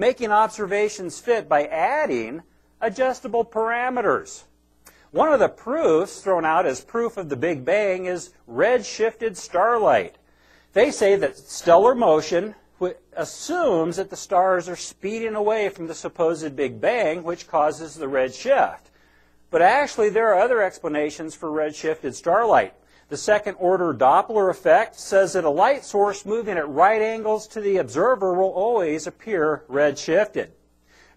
making observations fit by adding adjustable parameters. One of the proofs thrown out as proof of the Big Bang is red-shifted starlight. They say that stellar motion assumes that the stars are speeding away from the supposed Big Bang, which causes the red shift. But actually, there are other explanations for red-shifted starlight. The second order Doppler effect says that a light source moving at right angles to the observer will always appear red-shifted.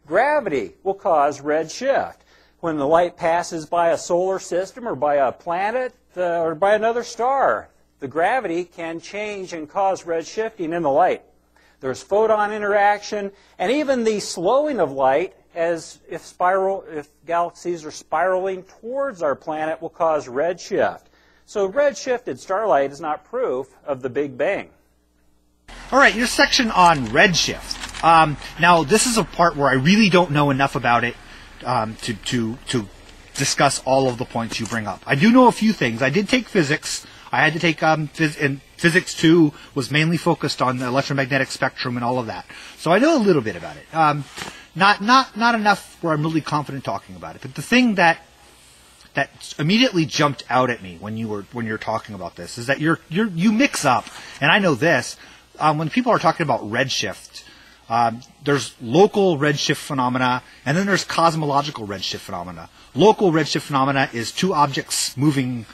Gravity will cause red shift. When the light passes by a solar system or by a planet uh, or by another star, the gravity can change and cause red shifting in the light. There's photon interaction, and even the slowing of light as if spiral if galaxies are spiraling towards our planet will cause redshift. So redshifted starlight is not proof of the Big Bang. All right, your section on redshift. Um, now, this is a part where I really don't know enough about it um, to, to, to discuss all of the points you bring up. I do know a few things. I did take physics. I had to take um, phys- and physics two was mainly focused on the electromagnetic spectrum and all of that. So I know a little bit about it. Um, not not not enough where I'm really confident talking about it. But the thing that that immediately jumped out at me when you were when you're talking about this is that you're you you mix up, and I know this um, when people are talking about redshift. Um, there's local redshift phenomena, and then there's cosmological redshift phenomena. Local redshift phenomena is two objects moving,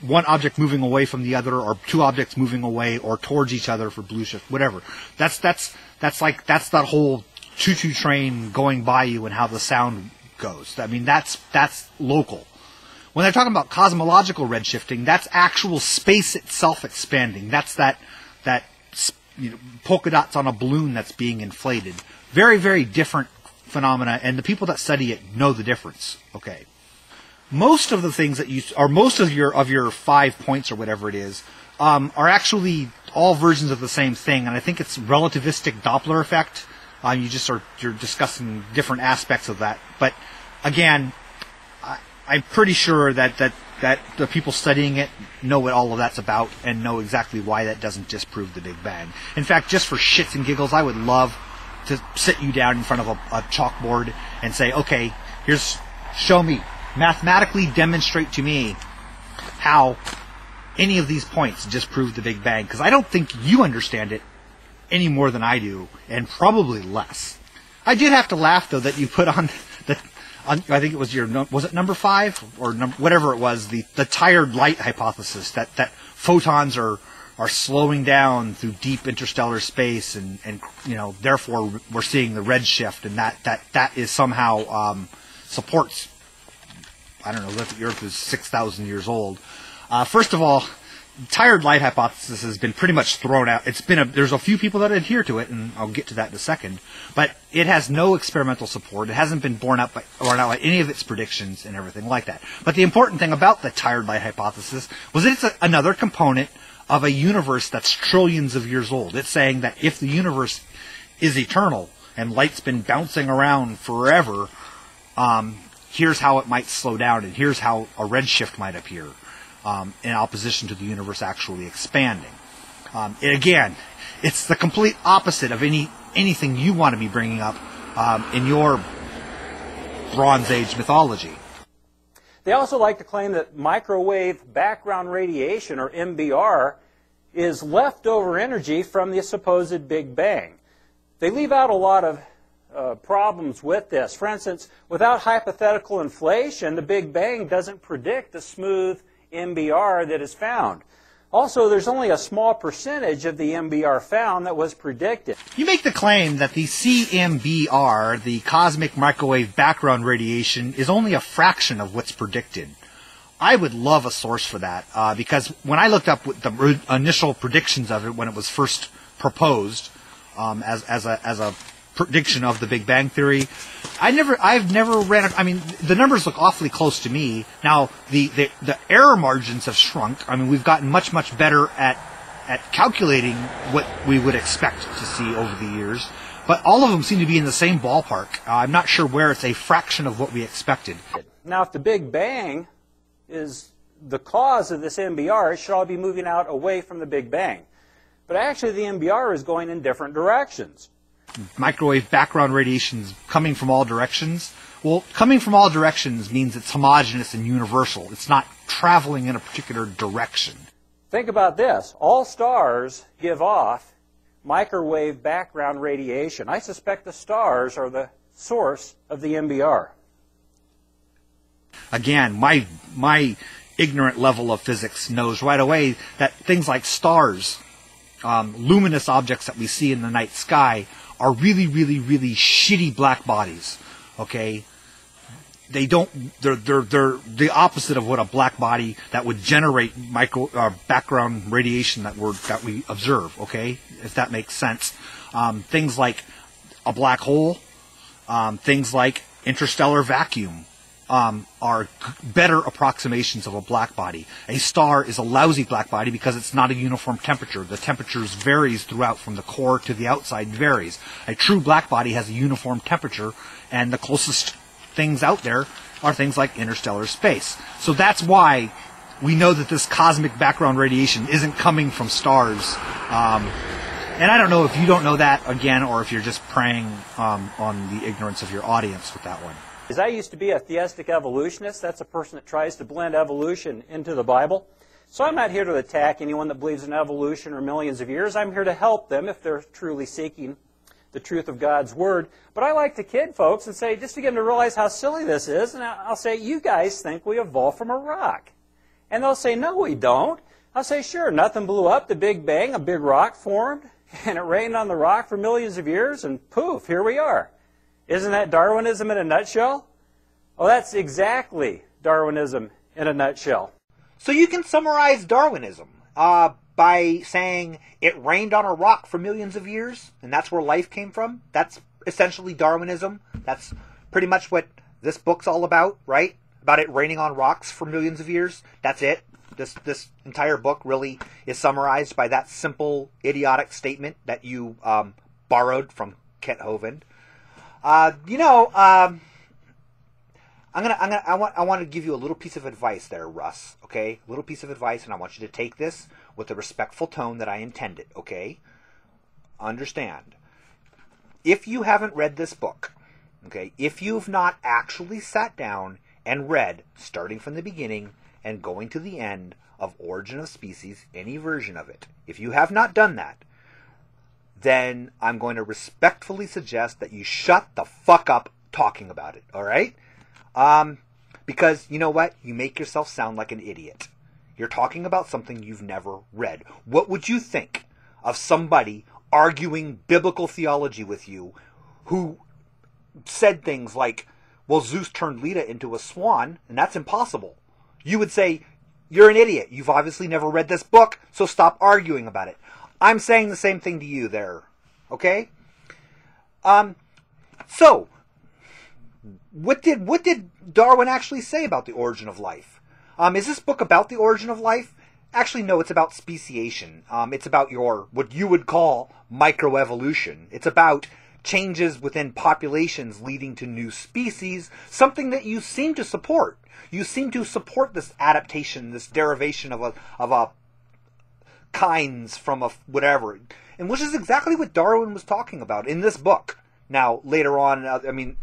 one object moving away from the other, or two objects moving away or towards each other for blue shift, whatever. That's that's that's like that's that whole choo-choo train going by you and how the sound goes. I mean, that's that's local. When they're talking about cosmological redshifting, that's actual space itself expanding. That's that that you know, polka dots on a balloon that's being inflated. Very very different phenomena, and the people that study it know the difference. Okay. Most of the things that you, or most of your of your five points or whatever it is, um, are actually all versions of the same thing, and I think it's relativistic Doppler effect uh, you just are you're discussing different aspects of that. But again, I'm pretty sure that, that that the people studying it know what all of that's about and know exactly why that doesn't disprove the Big Bang. In fact, just for shits and giggles, I would love to sit you down in front of a, a chalkboard and say, okay, here's show me mathematically demonstrate to me how any of these points disprove the Big Bang because I don't think you understand it any more than I do, and probably less. I did have to laugh though that you put on on, I think it was your was it number five or num- whatever it was the the tired light hypothesis that that photons are are slowing down through deep interstellar space and and you know therefore we're seeing the redshift and that that that is somehow um, supports I don't know that the Earth is six thousand years old. Uh, first of all, tired light hypothesis has been pretty much thrown out. It's been a, there's a few people that adhere to it, and I'll get to that in a second. But it has no experimental support. It hasn't been borne out by, borne out by any of its predictions and everything like that. But the important thing about the tired light hypothesis was that it's a, another component of a universe that's trillions of years old. It's saying that if the universe is eternal and light's been bouncing around forever, um, here's how it might slow down, and here's how a redshift might appear um, in opposition to the universe actually expanding. Um, again, it's the complete opposite of any anything you want to be bringing up um, in your Bronze Age mythology. They also like to claim that microwave background radiation, or MBR, is leftover energy from the supposed Big Bang. They leave out a lot of uh, problems with this. For instance, without hypothetical inflation, the Big Bang doesn't predict a smooth MBR that is found. Also, there's only a small percentage of the MBR found that was predicted. You make the claim that the CMBR, the cosmic microwave background radiation, is only a fraction of what's predicted. I would love a source for that uh, because when I looked up the initial predictions of it when it was first proposed um, as, as a as a prediction of the Big Bang Theory. I never, I've never ran. I mean, the numbers look awfully close to me. Now, the, the the error margins have shrunk. I mean, we've gotten much much better at at calculating what we would expect to see over the years. But all of them seem to be in the same ballpark. Uh, I'm not sure where it's a fraction of what we expected. Now, if the Big Bang is the cause of this MBR, it should all be moving out away from the Big Bang. But actually, the MBR is going in different directions. Microwave background radiation is coming from all directions. Well, coming from all directions means it's homogeneous and universal. It's not traveling in a particular direction. Think about this. All stars give off microwave background radiation. I suspect the stars are the source of the MBR. Again, my my ignorant level of physics knows right away that things like stars, um, luminous objects that we see in the night sky, are really, really, really shitty black bodies. Okay, they don't. They're they're they're the opposite of what a black body that would generate micro uh, background radiation that we that we observe. Okay, if that makes sense. Um, things like a black hole, um, things like interstellar vacuum, um, are better approximations of a black body. A star is a lousy black body because it's not a uniform temperature. The temperature varies throughout from the core to the outside varies. A true black body has a uniform temperature and the closest things out there are things like interstellar space. So that's why we know that this cosmic background radiation isn't coming from stars. Um, and I don't know if you don't know that again, or if you're just preying um, on the ignorance of your audience with that one. As I used to be a theistic evolutionist, that's a person that tries to blend evolution into the Bible. So I'm not here to attack anyone that believes in evolution or millions of years. I'm here to help them if they're truly seeking the truth of God's Word. But I like to kid folks and say, just to get them to realize how silly this is, and I'll say, you guys think we evolved from a rock. And they'll say, no, we don't. I'll say, sure, nothing blew up, the Big Bang, a big rock formed, and it rained on the rock for millions of years, and poof, here we are. Isn't that Darwinism in a nutshell? Well, that's exactly Darwinism in a nutshell. So you can summarize Darwinism uh, by saying it rained on a rock for millions of years, and that's where life came from. That's essentially Darwinism. That's pretty much what this book's all about, right? About it raining on rocks for millions of years. That's it. This this entire book really is summarized by that simple, idiotic statement that you um, borrowed from Kent Hovind. Uh, you know, um, I'm gonna, I'm gonna, I want, I want to give you a little piece of advice there, Russ. Okay, a little piece of advice, and I want you to take this with the respectful tone that I intended. Okay, understand. If you haven't read this book, okay, if you've not actually sat down and read, starting from the beginning and going to the end of Origin of Species, any version of it, if you have not done that, then I'm going to respectfully suggest that you shut the fuck up talking about it, alright? Um, because you know what? You make yourself sound like an idiot. You're talking about something you've never read. What would you think of somebody arguing biblical theology with you who said things like, well, Zeus turned Leda into a swan, and that's impossible? You would say, you're an idiot. You've obviously never read this book, so stop arguing about it. I'm saying the same thing to you there. Okay? Um, so, what did what did Darwin actually say about the origin of life? Um, is this book about the origin of life? Actually, no. It's about speciation. Um, it's about your what you would call microevolution. It's about changes within populations leading to new species. Something that you seem to support. You seem to support this adaptation, this derivation of a of a kinds from a whatever, and which is exactly what Darwin was talking about in this book. Now, later on, uh, I mean,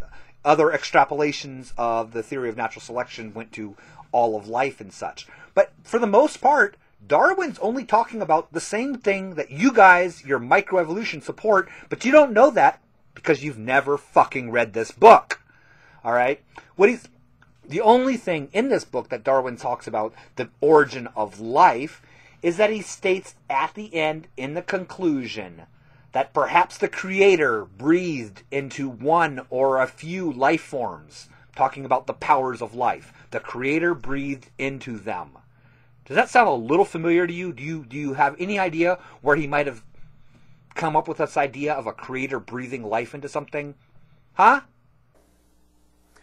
other extrapolations of the theory of natural selection went to all of life and such. But for the most part, Darwin's only talking about the same thing that you guys, your microevolution, support, but you don't know that because you've never fucking read this book. All right? What he's the only thing in this book that Darwin talks about the origin of life is that he states at the end in the conclusion that perhaps the Creator breathed into one or a few life forms, talking about the powers of life. The Creator breathed into them. Does that sound a little familiar to you? Do you do you have any idea where he might have come up with this idea of a creator breathing life into something? Huh?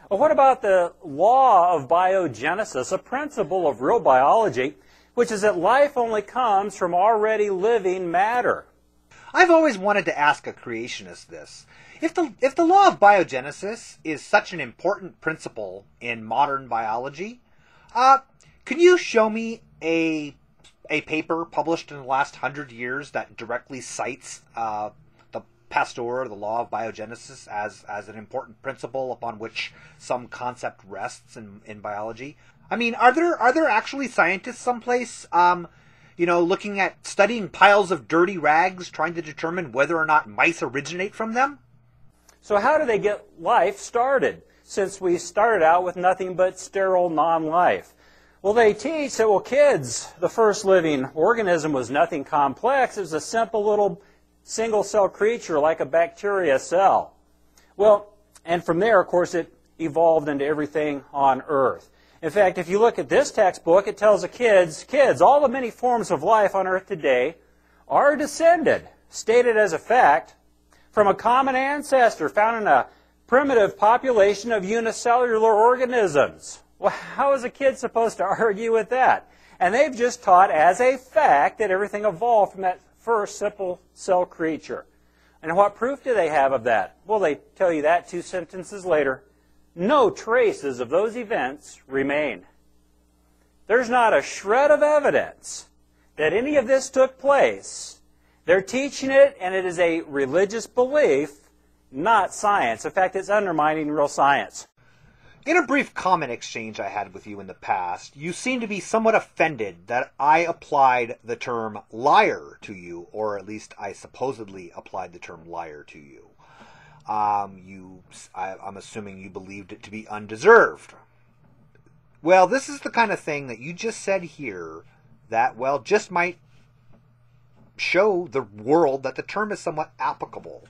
Well, what about the law of biogenesis, a principle of real biology, which is that life only comes from already living matter? I've always wanted to ask a creationist this. If the, if the law of biogenesis is such an important principle in modern biology, uh, can you show me a, a paper published in the last hundred years that directly cites uh, the Pasteur, the law of biogenesis, as as an important principle upon which some concept rests in, in biology. I mean, are there are there actually scientists someplace, um, you know, looking at studying piles of dirty rags, trying to determine whether or not mice originate from them? So how do they get life started? Since we started out with nothing but sterile non-life. Well, they teach that, well, kids, the first living organism was nothing complex. It was a simple little single cell creature like a bacteria cell. Well, and from there, of course, it evolved into everything on Earth. In fact, if you look at this textbook, it tells the kids, kids, all the many forms of life on Earth today are descended, stated as a fact, from a common ancestor found in a primitive population of unicellular organisms. Well, how is a kid supposed to argue with that? And they've just taught as a fact that everything evolved from that first simple cell creature. And what proof do they have of that? Well, they tell you that two sentences later. No traces of those events remain. There's not a shred of evidence that any of this took place. They're teaching it, and it is a religious belief, not science. In fact, it's undermining real science. In a brief comment exchange I had with you in the past, you seemed to be somewhat offended that I applied the term liar to you, or at least I supposedly applied the term liar to you. Um, you, I, I'm assuming you believed it to be undeserved. Well, this is the kind of thing that you just said here that, well, just might show the world that the term is somewhat applicable.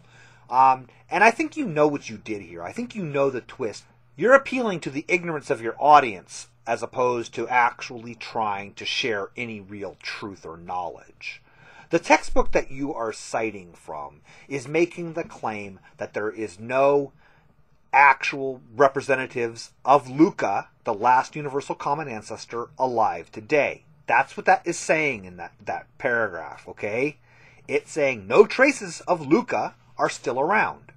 Um, and I think you know what you did here. I think you know the twist. You're appealing to the ignorance of your audience as opposed to actually trying to share any real truth or knowledge. The textbook that you are citing from is making the claim that there is no actual representatives of Luca, the last universal common ancestor, alive today. That's what that is saying in that, that paragraph, okay? It's saying no traces of Luca are still around.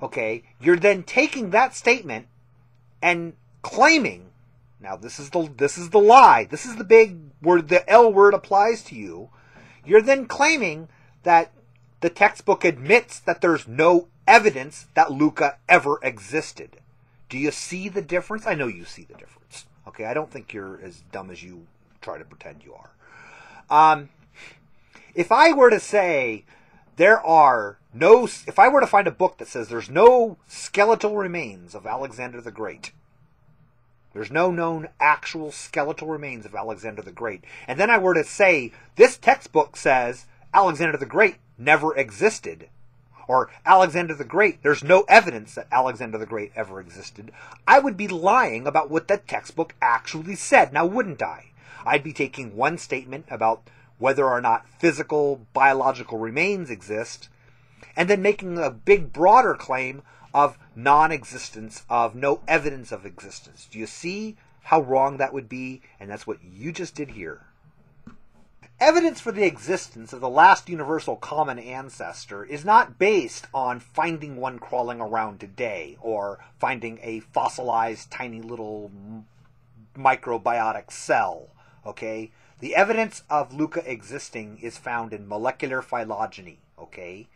Okay, you're then taking that statement and claiming. Now this is the this is the lie. This is the big word the L word applies to you. You're then claiming that the textbook admits that there's no evidence that Luca ever existed. Do you see the difference? I know you see the difference. Okay, I don't think you're as dumb as you try to pretend you are. Um, if I were to say there are no, if I were to find a book that says there's no skeletal remains of Alexander the Great, there's no known actual skeletal remains of Alexander the Great, and then I were to say this textbook says Alexander the Great never existed, or Alexander the Great, there's no evidence that Alexander the Great ever existed, I would be lying about what that textbook actually said, now wouldn't I? I'd be taking one statement about whether or not physical biological remains exist, and then making a big broader claim of non existence, of no evidence of existence. Do you see how wrong that would be? And that's what you just did here. Evidence for the existence of the last universal common ancestor is not based on finding one crawling around today or finding a fossilized tiny little microbiotic cell. Okay? The evidence of Luca existing is found in molecular phylogeny. Okay?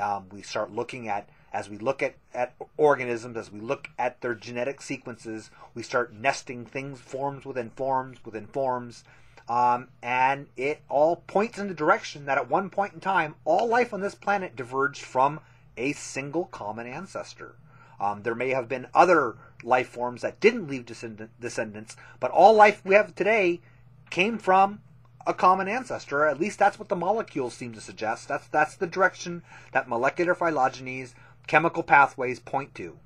Um, we start looking at as we look at, at organisms, as we look at their genetic sequences, we start nesting things, forms within forms within forms, um, and it all points in the direction that at one point in time, all life on this planet diverged from a single common ancestor. Um, there may have been other life forms that didn't leave descendant, descendants, but all life we have today came from a common ancestor. At least that's what the molecules seem to suggest. That's that's the direction that molecular phylogenies, chemical pathways point to.